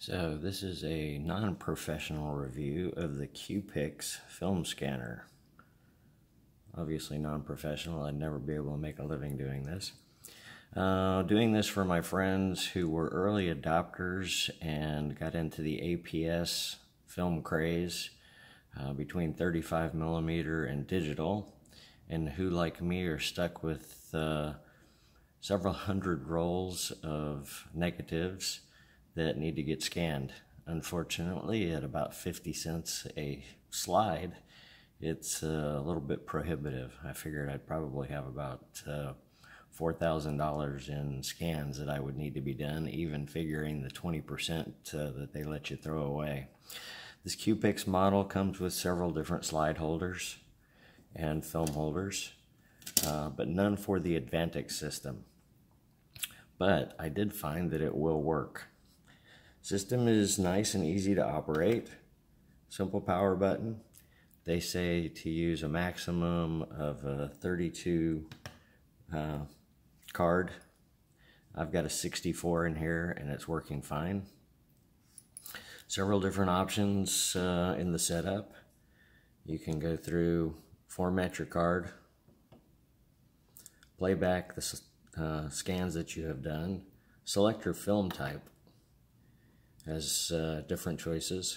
So this is a non-professional review of the Q-Pix film scanner. Obviously non-professional, I'd never be able to make a living doing this. Uh, doing this for my friends who were early adopters and got into the APS film craze uh, between 35 millimeter and digital, and who, like me, are stuck with uh, several hundred rolls of negatives that need to get scanned. Unfortunately, at about 50 cents a slide, it's uh, a little bit prohibitive. I figured I'd probably have about uh, $4,000 in scans that I would need to be done, even figuring the 20% uh, that they let you throw away. This Q-Pix model comes with several different slide holders and film holders, uh, but none for the Advantix system. But I did find that it will work. System is nice and easy to operate. Simple power button. They say to use a maximum of a 32 uh, card. I've got a 64 in here and it's working fine. Several different options uh, in the setup. You can go through format your card, play back the uh, scans that you have done, select your film type, has uh, different choices,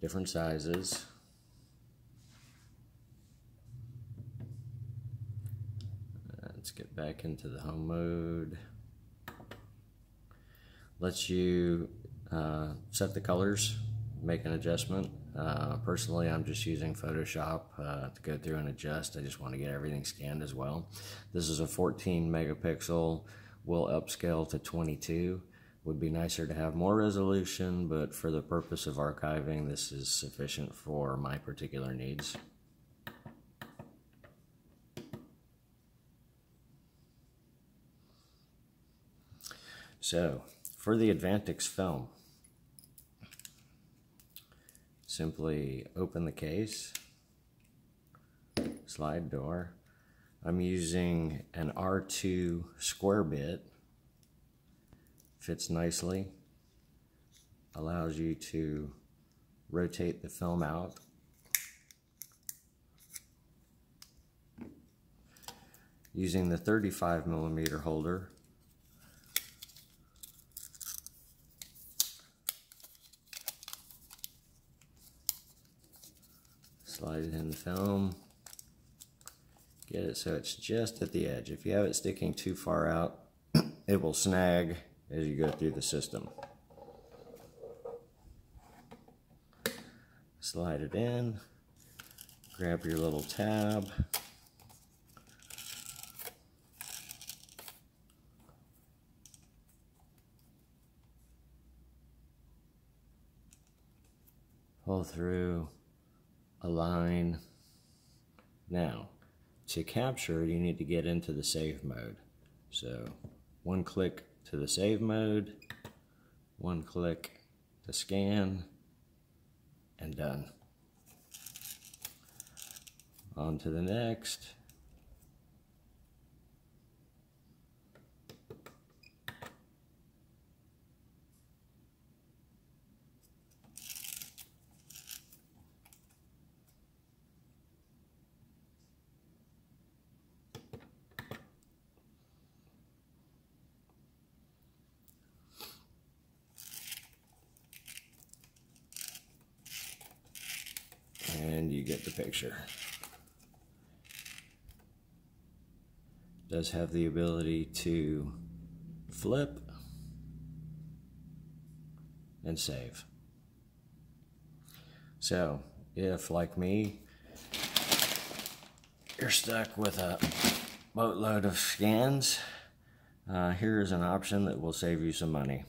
different sizes. Let's get back into the home mode. Lets you uh, set the colors, make an adjustment. Uh, personally, I'm just using Photoshop uh, to go through and adjust. I just want to get everything scanned as well. This is a 14 megapixel, will upscale to 22. Would be nicer to have more resolution, but for the purpose of archiving, this is sufficient for my particular needs. So, for the Advantix film, simply open the case, slide door. I'm using an R2 square bit fits nicely, allows you to rotate the film out. Using the 35 millimeter holder, slide it in the film, get it so it's just at the edge. If you have it sticking too far out, it will snag as you go through the system. Slide it in, grab your little tab, pull through, align. Now, to capture, you need to get into the save mode. So, one click to the save mode, one click to scan, and done. On to the next. and you get the picture. Does have the ability to flip and save. So, if like me, you're stuck with a boatload of scans, uh, here is an option that will save you some money.